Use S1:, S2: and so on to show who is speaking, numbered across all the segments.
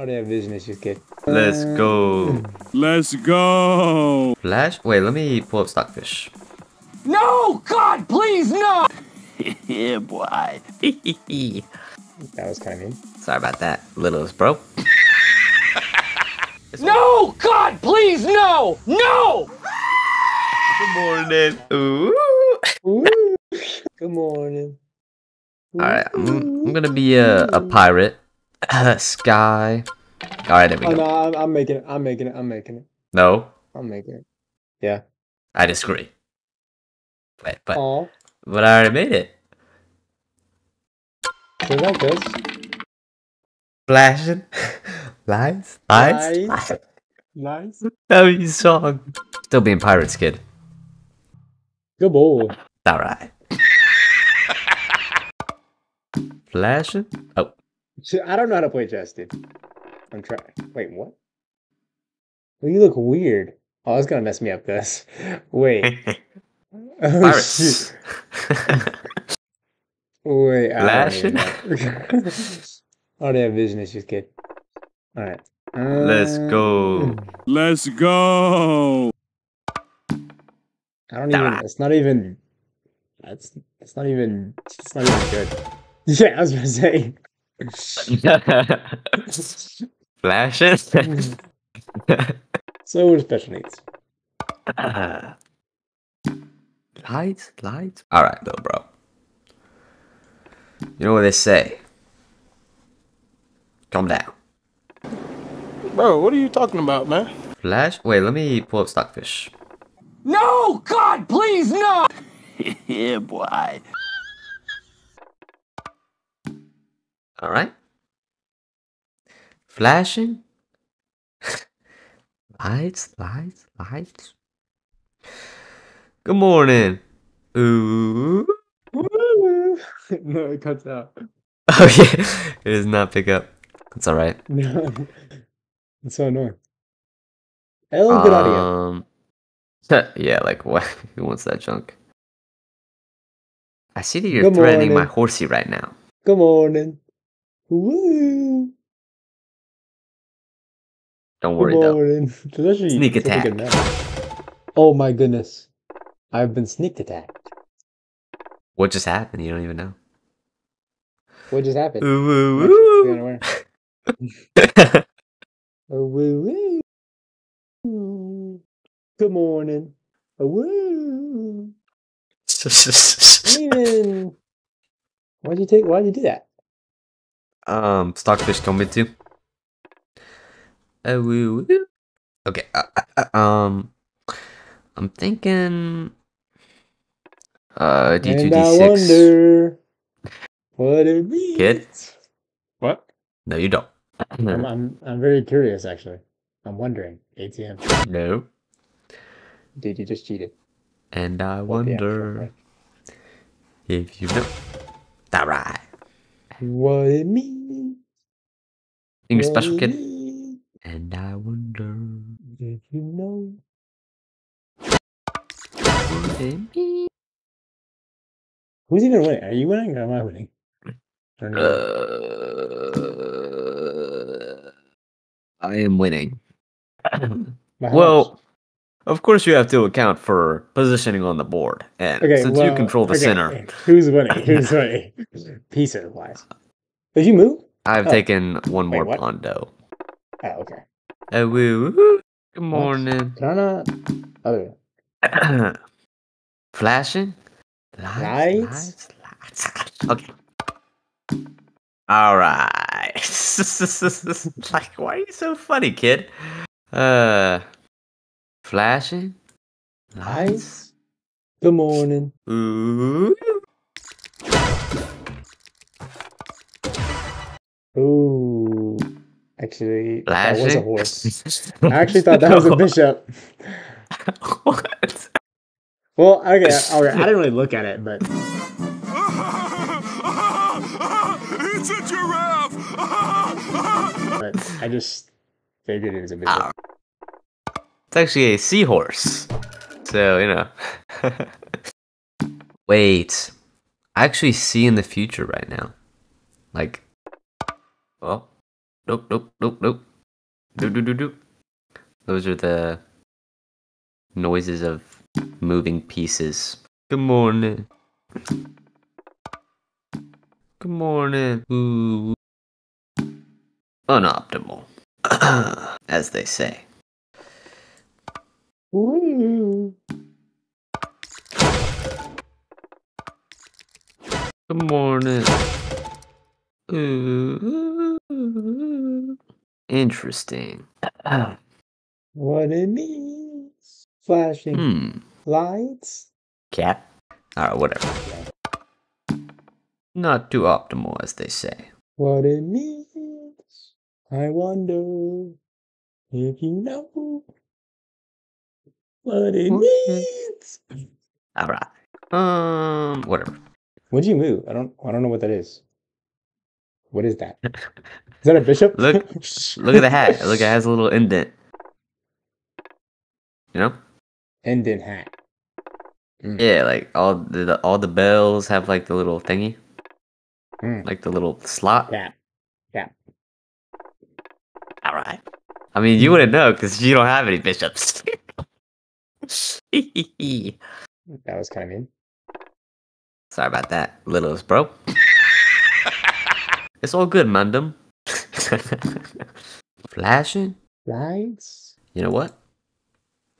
S1: Oh, they have vision issues, kid.
S2: Let's go.
S3: Let's go.
S2: Flash? Wait, let me pull up Stockfish.
S4: No! God, please, no!
S3: yeah, boy.
S1: That was kind of mean.
S2: Sorry about that, littlest bro.
S4: No! God, please, no! No!
S2: Good morning. Ooh.
S1: Ooh. Good morning.
S2: Alright, I'm, I'm gonna be a, a pirate. Uh, sky. Alright, there we
S1: Oh
S2: go.
S1: no, I'm, I'm making it. I'm making it. I'm making it.
S2: No,
S1: I'm making it. Yeah.
S2: I disagree. Wait, but
S1: Aw.
S2: but I already made it.
S1: So that goes.
S2: Flashing. Lights. Lights.
S1: Lights. Nice.
S2: That was your song. Still being pirates, kid.
S1: Good boy.
S2: Alright. Flashing. Oh.
S1: So, I don't know how to play chess, dude. I'm trying. Wait, what? Well, you look weird. Oh, that's gonna mess me up, Gus. Wait. Oh,
S2: Pirates.
S1: shoot. Wait. I don't
S2: Flashing.
S1: even know. oh, they have vision issues, kid. All right.
S2: Let's
S1: Uh,
S2: go.
S3: Let's go.
S1: I don't even.
S2: Alright.
S1: It's not even. That's. It's not even. It's not even good. Yeah, I was gonna say.
S2: Flashing.
S1: so what are special needs?
S2: lights, lights. All right, though, bro. You know what they say? Calm down.
S5: Bro, what are you talking about, man?
S2: Flash. Wait, let me pull up Stockfish.
S4: No! God, please, no!
S3: yeah, boy.
S2: All right. Flashing. lights, lights, lights. Good morning. Ooh.
S1: No, it cuts out.
S2: Oh yeah, it does not pick up. It's all right.
S1: No, it's so annoying. Oh, good audio.
S2: Um, yeah, like what? Who wants that junk? I see that you're
S1: Good
S2: threatening my
S1: morning.
S2: horsey right now.
S1: Good morning. Woo!
S2: Don't worry though.
S1: It's actually
S2: Sneak attack.
S1: Oh my goodness. I've been sneak attacked.
S2: What just happened? You don't even know.
S1: What just happened?
S2: Ooh, ooh, ooh.
S1: Oh, woo, woo. Good morning. Woo. Even. Why'd you take? Why'd you do that?
S2: Um, Stockfish told me to. Uh, woo, woo. Okay. Uh, uh, uh, um, I'm thinking. Uh, D2
S1: and I
S2: D6.
S1: wonder what it means.
S2: Kid?
S1: What?
S2: No, you don't.
S1: I'm, I'm I'm very curious actually. I'm wondering. ATM.
S2: no.
S1: Dude, you just cheated.
S2: And I
S1: What
S2: wonder if you know. Alright.
S1: What it means.
S2: You're special kid. And I wonder
S1: If you know.
S2: what it means.
S1: Who's even winning? Are you winning or am I winning?
S2: Uh, I am winning. Well, of course you have to account for positioning on the board, and
S1: okay,
S2: since you control the
S1: okay,
S2: center,
S1: Who's winning? Who's winning? Pieces wise. Did you move?
S2: I've
S1: Oh.
S2: taken one more
S1: what?
S2: pondo.
S1: Oh, okay.
S2: Uh, woo, woo. Good morning.
S1: Can I not? Oh,
S2: Flashing?
S1: Lights?
S2: lights, lights. Okay. Alright. like, why are you so funny, kid? Uh, flashing?
S1: Lights? good morning.
S2: Ooh.
S1: Ooh. Actually, that was a horse. I actually thought that was a
S2: No.
S1: bishop.
S2: what?
S1: Well, okay, okay. I didn't really look at it, but
S3: it's a giraffe.
S1: but I just figured it was a bishop.
S2: Ah. It's actually a seahorse. So, you know. Wait. I actually see in the future right now. Like, well, nope, nope, nope, nope. Doop, doop, doop, doop. Those are the noises of moving pieces. Good morning. Good morning. Ooh. Unoptimal, as they say.
S1: Ooh.
S2: Good morning. Ooh. Interesting.
S1: What it means. Flashing
S2: Hmm.
S1: lights.
S2: Cat? Alright, whatever. Not too optimal, as they say.
S1: What it means. I wonder if you know what it
S2: What
S1: means.
S2: Alright. Um, whatever.
S1: What'd you move? I don't. I don't know what that is. What is that? Is that a bishop?
S2: Look- Look at the hat. Look, it has a little indent. You know?
S1: Ending hat.
S2: Yeah, like all the, the all the bells have like the little thingy,
S1: Mm.
S2: like the little slot.
S1: Yeah. Yeah.
S2: All right. I mean, you wouldn't know because you don't have any bishops.
S1: That was kind of mean.
S2: Sorry about that, littlest bro. it's all good, Mandem. Flashing.
S1: Lights.
S2: You know what?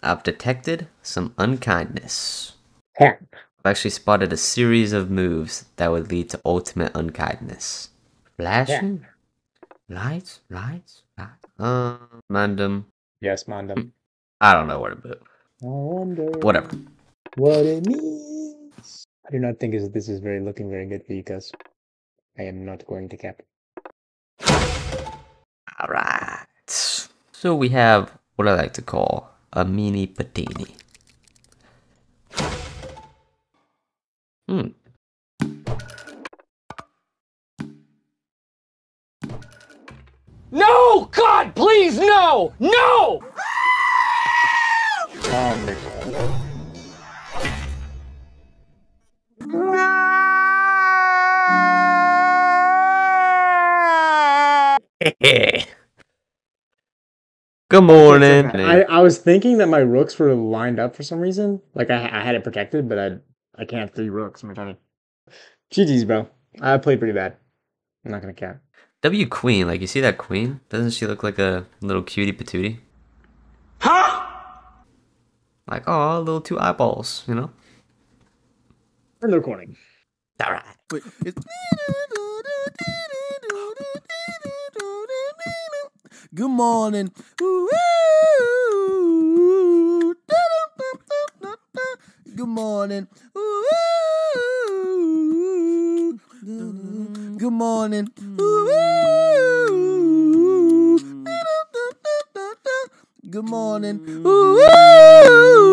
S2: I've detected some unkindness.
S1: Hat.
S2: I've actually spotted a series of moves that would lead to ultimate unkindness. Flashing? Lights? Lights? Lights? Uh, Mandem.
S1: Yes, Mandam.
S2: I don't know where to move.
S1: I wonder
S2: Whatever.
S1: what it means. I do not think is this is very looking very good for you guys. I am not going to cap.
S2: Alright. So we have what I like to call a mini patini. Hmm.
S4: No! God, please, no! No!
S2: Good morning.
S1: I, I was thinking that my rooks were lined up for some reason. Like I, I had it protected, but I I can't have three rooks. I'm trying to. GG's, bro. I played pretty bad. I'm not gonna cap.
S2: W Queen, like you see that queen? Doesn't she look like a little cutie patootie?
S3: Huh?
S2: Like, oh, little two eyeballs, you know?
S1: In the recording.
S2: Alright.
S5: Wait, it's... Good morning. Good morning. Good morning. Good morning. Mm.